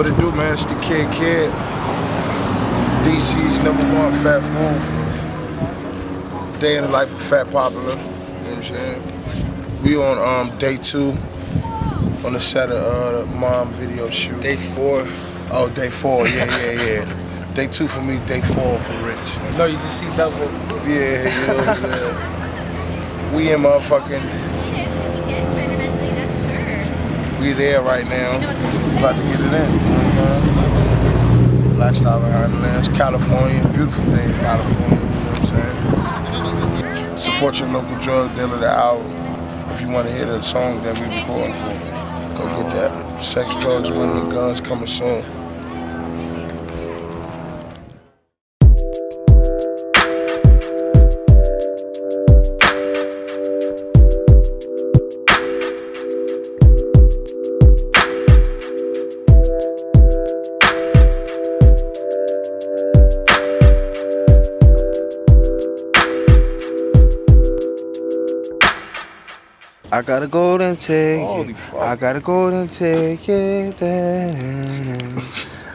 What it do, man? It's the Kid Kid. DC's number one fat food. Day in the life of Fat Popular. You know what I'm saying? We on um, day two on the set of uh, the mom video shoot. Day four. Oh, day four. Yeah, yeah, yeah. day two for me, day four for Rich. No, you just see double. Yeah, you know what I'm saying? We in motherfucking, we there right now. About to get it in. You know? Lifestyle behind the lens, California, beautiful day in California, you know what I'm saying? Support your local drug dealer the hour. If you want to hear the song that we recording for, go get that. Sex, drugs, money, and guns coming soon. I gotta go and take Holy it. fuck. I gotta go and take it.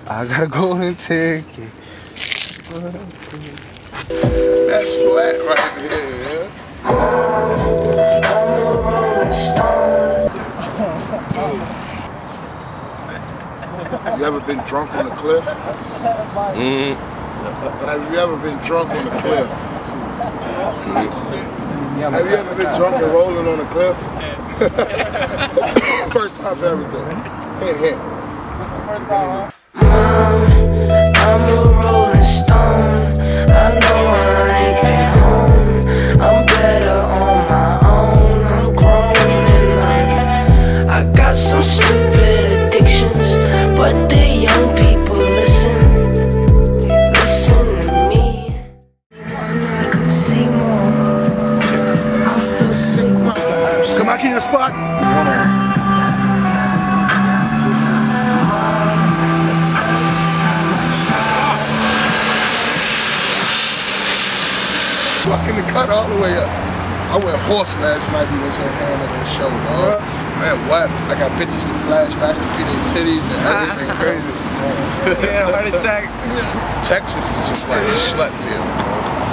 I gotta go and take it. That's flat right there, yeah? You ever been drunk on a cliff? Mm-hmm. Have you ever been drunk on a cliff? Mm-hmm. Have you ever been drunk and rolling on a cliff? First time for everything. Hint, hint. I'm My Come in the spot. Fucking the cut all the way up. I went horse last night. We was in hand of that show, dog. Man, what? I got pictures to flash, Pastor Peter titties and everything crazy. Yeah, heart attack. Texas is just like Slutfield, bro.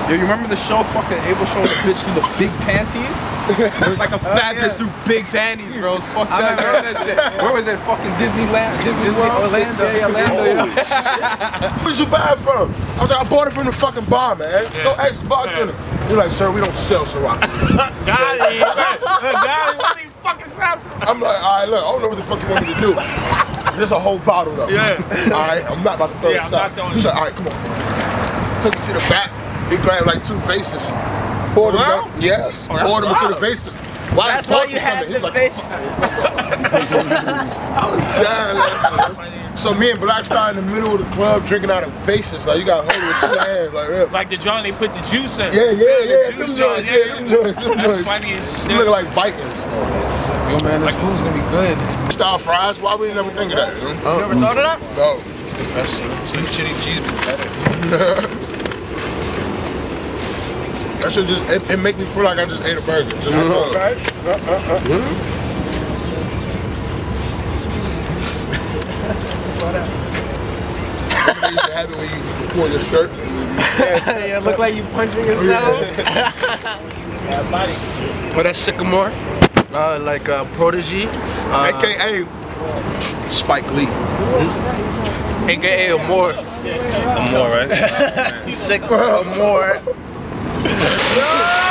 Yo, you remember the show fucking Abel showing the bitch through the big panties? It was like a oh, fat bitch through big panties, bro. It's fucked up. that shit. Where was it? Fucking Disneyland? Disney, Disney World? Orlando. Yeah, Orlando. yeah. Where'd you buy it from? I was like, I bought it from the fucking bar, man. Go ask the bartender. You're like, sir, we don't sell Ciroc. Got it. Got it. What these fucking sounds? I'm like, all right, look, I don't know what the fuck you want me to do. This a whole bottle though. Yeah. All right, I'm not about to throw Yeah, this I'm out. not throwing He's like, all right, come on. Took me to the back. He grabbed like two vases. Poured them down. Yes. Oh, Poured them into the wild. vases. Why That's his why you had coming. The like, face. I was dying laughing. So me and Black Star in the middle of the club drinking out of vases. Like you got to hold it with two hands. Like, yeah, Like the joint they put the juice in. yeah, yeah. yeah. The Them juice joints, joint. yeah, them joints, them joints. funny as You shit. look like Vikings. Yo, man, this food's gonna be good. Star fries? Why we never think of that? You You ever thought of that? No. Slim chili cheese be better. That should just it, it make me feel like I just ate a burger. Just like, uh, Remember they used to have it when you pull your shirt. yeah, look like you punching yourself. Oh, that's sycamore. Uh, like uh, protege. Uh, AKA Spike Lee. AKA Amore. More, right? Sycamore. Amore. The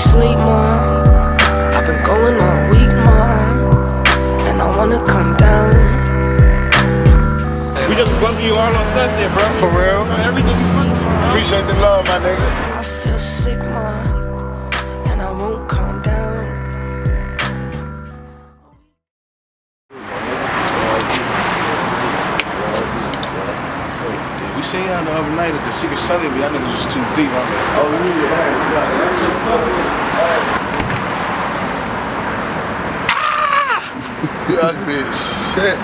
sleep, Mom? I've been going all week, Mom, and I wanna come down. We just bumping you all on Sunset, bro. For real? Everything. Appreciate the love, my nigga. I feel sick, ma, Friday night at the Secret Sunday, but y'all niggas was too deep. I was like, oh, You ugly as shit.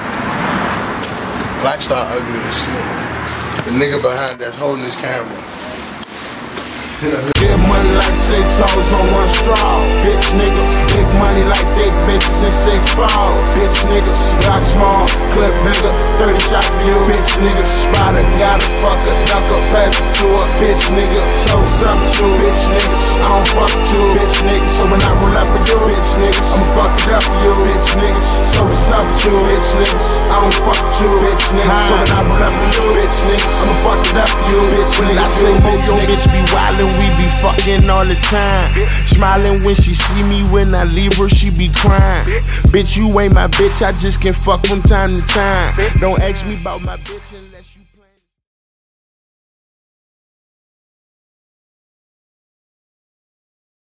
Black Star ugly as shit. The nigga behind that's holding his camera. Get money like six hoes on one straw. Bitch niggas, big money like thick bitches and six balls. Bitch niggas, got small, clip bigger, 30 shot for. Bitch niggas, got a fucker, duck up, pass it to a bitch nigga. So what's up bitch niggas? I don't fuck you, bitch niggas. So when I roll up with you, bitch niggas, I'ma fuck it up for you, bitch niggas. So what's up with bitch niggas? I don't fuck you, bitch niggas. So when I For you, bitch niggas. I say, bitch, your bitch be wildin', we be fucking all the time. Smiling when she see me, when I leave her, she be crying. Bitch, you ain't my bitch, I just can fuck from time to time. Don't ask me about my bitch unless you.